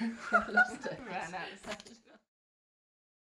Lustig. Ran outside.